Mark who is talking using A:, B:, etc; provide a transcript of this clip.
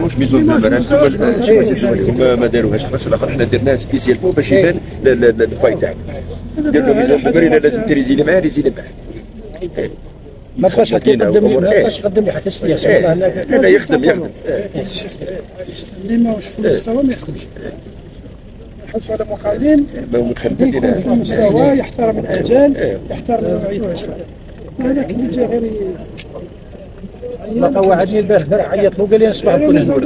A: واش ميزون دو هما ما داروهاش خلاص الآخر حنا درناها سبيسيالمون باش يبان الفاي تاعك دير له ميزون دو لازم تريزيلي معاه ريزيلي معاه
B: ما بقاش يقدم لي ما بقاش يقدم لي حتى ستريس
A: لا لا يخدم يخدم
C: اللي ماهوش في المستوى ما يخدمش يحرص على مقاولين
A: ما هو متخبي
C: يكون في المستوى يحترم الاجال يحترم نوعيه الاشغال هذاك اللي جا غير
B: بقى وعدني البارح عيط له قال لي نصبح
C: يزود